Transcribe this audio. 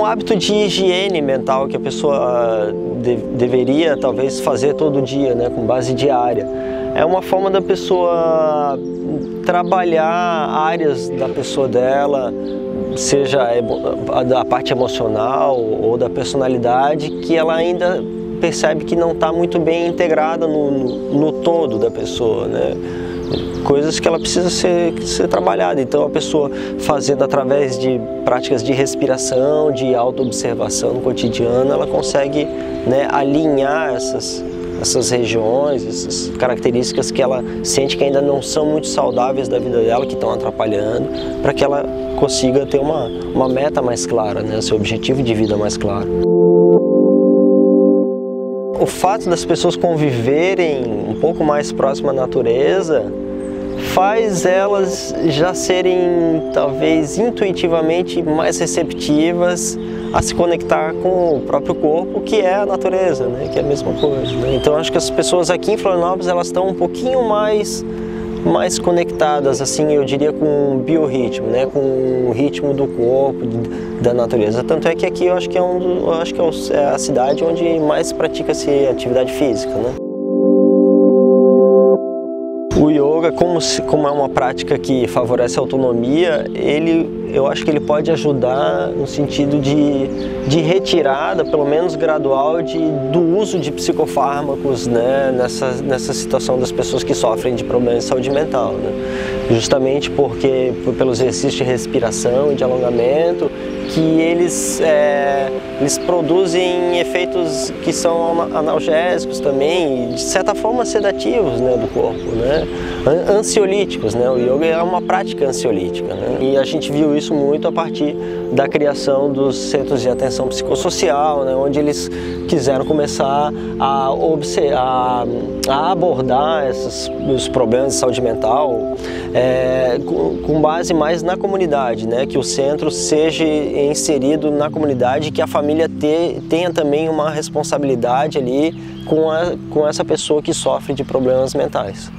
um hábito de higiene mental que a pessoa de, deveria talvez fazer todo dia, né, com base diária. É uma forma da pessoa trabalhar áreas da pessoa dela, seja a parte emocional ou da personalidade, que ela ainda percebe que não está muito bem integrada no, no, no, todo da pessoa, né? Coisas que ela precisa ser, ser trabalhada. Então a pessoa fazendo através de práticas de respiração, de autoobservação no cotidiano, ela consegue né, alinhar essas, essas regiões, essas características que ela sente que ainda não são muito saudáveis da vida dela, que estão atrapalhando, para que ela consiga ter uma, uma meta mais clara, né, seu objetivo de vida mais claro. O fato das pessoas conviverem um pouco mais próximo à natureza faz elas já serem talvez intuitivamente mais receptivas a se conectar com o próprio corpo, que é a natureza, né? que é a mesma coisa. Né? Então acho que as pessoas aqui em Florianópolis elas estão um pouquinho mais mais conectadas, assim, eu diria com o biorritmo, né, com o ritmo do corpo, da natureza. Tanto é que aqui eu acho que é um, do, acho que é, é a cidade onde mais pratica-se atividade física, né. O yoga, como, como é uma prática que favorece a autonomia, ele, eu acho que ele pode ajudar no sentido de, de retirada, pelo menos gradual, de, do uso de psicofármacos né, nessa, nessa situação das pessoas que sofrem de problemas de saúde mental. Né? Justamente porque, pelo exercício de respiração e de alongamento, que eles, é, eles produzem efeitos que são analgésicos também, de certa forma sedativos né, do corpo, né? ansiolíticos. Né? O yoga é uma prática ansiolítica né? e a gente viu isso muito a partir da criação dos centros de atenção psicossocial, né? onde eles quiseram começar a, observar, a abordar esses, os problemas de saúde mental é, com, com, base mais na comunidade, né? que o centro seja inserido na comunidade, que a família te, tenha também uma responsabilidade ali com, a, com essa pessoa que sofre de problemas mentais.